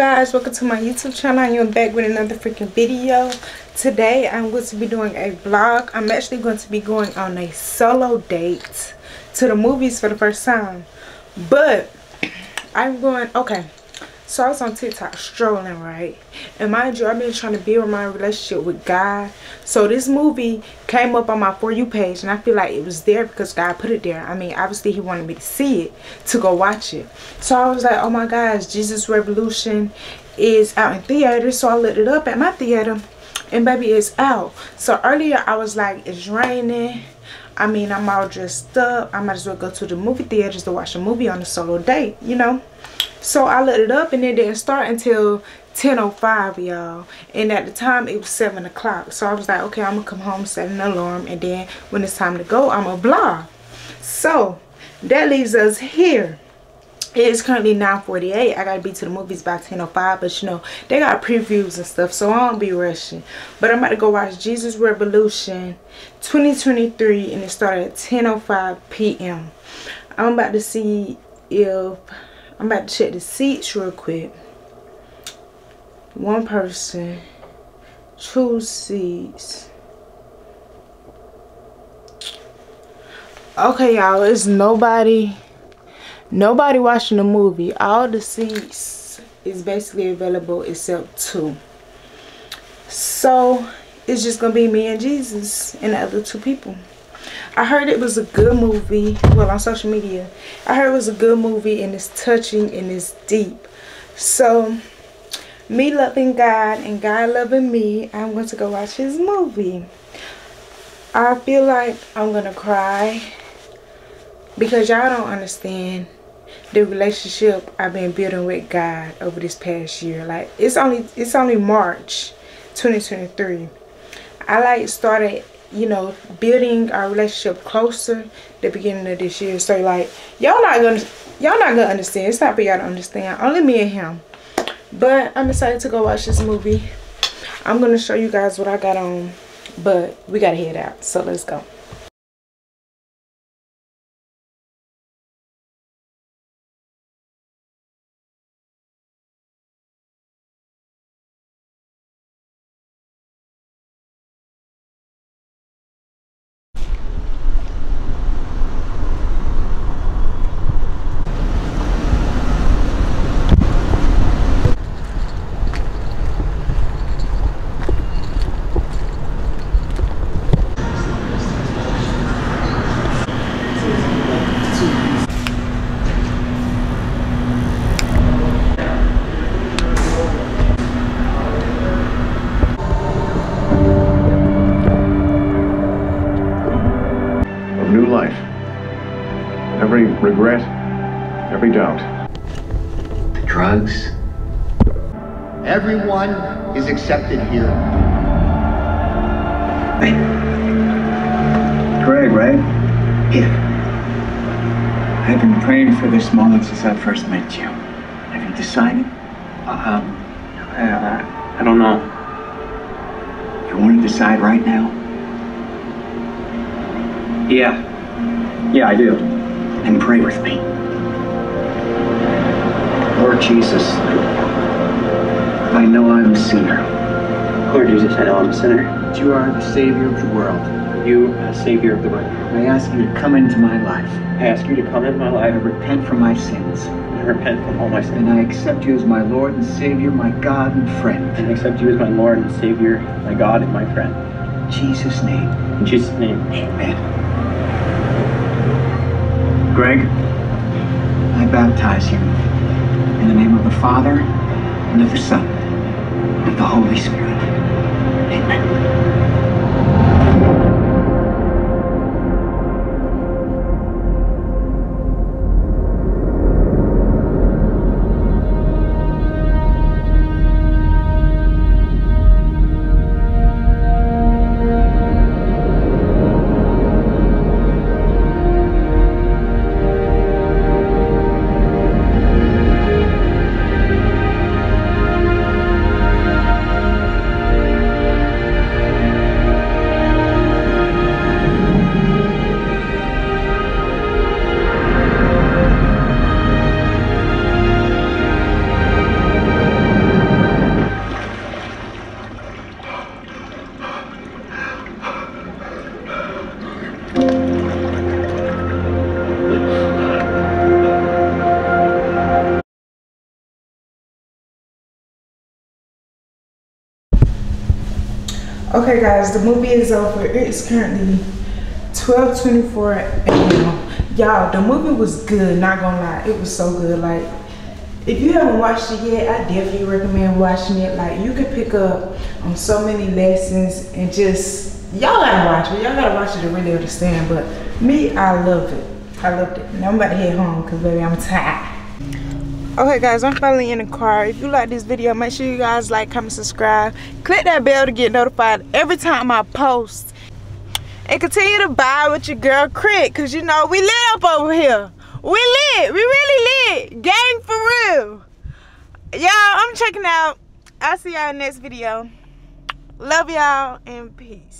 guys welcome to my youtube channel. I am back with another freaking video. Today i'm going to be doing a vlog. I'm actually going to be going on a solo date to the movies for the first time. But i'm going okay so I was on TikTok strolling, right? And mind you, I've been trying to build my relationship with God. So this movie came up on my For You page. And I feel like it was there because God put it there. I mean, obviously he wanted me to see it, to go watch it. So I was like, oh my gosh, Jesus Revolution is out in theaters. So I looked it up at my theater. And baby, it's out. So earlier I was like, it's raining. I mean, I'm all dressed up. I might as well go to the movie theaters to watch a movie on a solo date, you know? So I let it up and it didn't start until 10.05 y'all. And at the time it was 7 o'clock. So I was like okay I'm gonna come home set an alarm and then when it's time to go I'm gonna vlog so that leaves us here. It is currently 9:48. I gotta be to the movies by 10.05 but you know they got previews and stuff so I don't be rushing. But I'm about to go watch Jesus Revolution 2023 and it started at 10.05 p.m. I'm about to see if I'm about to check the seats real quick. One person, two seats. Okay, y'all, it's nobody, nobody watching the movie. All the seats is basically available except two. So, it's just going to be me and Jesus and the other two people. I heard it was a good movie. Well, on social media. I heard it was a good movie and it's touching and it's deep. So, me loving God and God loving me, I'm going to go watch his movie. I feel like I'm going to cry because y'all don't understand the relationship I've been building with God over this past year. Like, it's only, it's only March 2023. I like started you know, building our relationship closer the beginning of this year. So like y'all not gonna y'all not gonna understand. It's not for y'all to understand. Only me and him. But I'm excited to go watch this movie. I'm gonna show you guys what I got on. But we gotta head out. So let's go. Regret, every doubt. The drugs. Everyone is accepted here. Hey. Greg, right? Yeah. I've been praying for this moment since I first met you. Have you decided? Um, I, I don't know. You want to decide right now? Yeah. Yeah, I do and pray with me. Lord Jesus, I know I'm a sinner. Lord Jesus, I know I'm a sinner. But you are the Savior of the world. You are the Savior of the world. I ask you to come into my life. I ask you to come into my life. I repent for my sins. I repent from all my sins. And I accept you as my Lord and Savior, my God and friend. And I accept you as my Lord and Savior, my God and my friend. In Jesus' name. In Jesus' name. Amen. Greg, I baptize you in the name of the Father, and of the Son, and of the Holy Spirit. Amen. Okay guys, the movie is over. It's currently 12:24 a.m. Y'all, the movie was good, not gonna lie. It was so good. Like, if you haven't watched it yet, I definitely recommend watching it. Like, you can pick up on so many lessons and just y'all gotta watch it. Y'all gotta watch it to really understand. But me, I loved it. I loved it. Now I'm about to head home because baby, I'm tired. Okay guys, I'm finally in the car. If you like this video, make sure you guys like, comment, subscribe. Click that bell to get notified every time I post. And continue to buy with your girl Chrit, cause you know we lit up over here. We lit, we really lit. Gang for real. Y'all, I'm checking out. I'll see y'all next video. Love y'all and peace.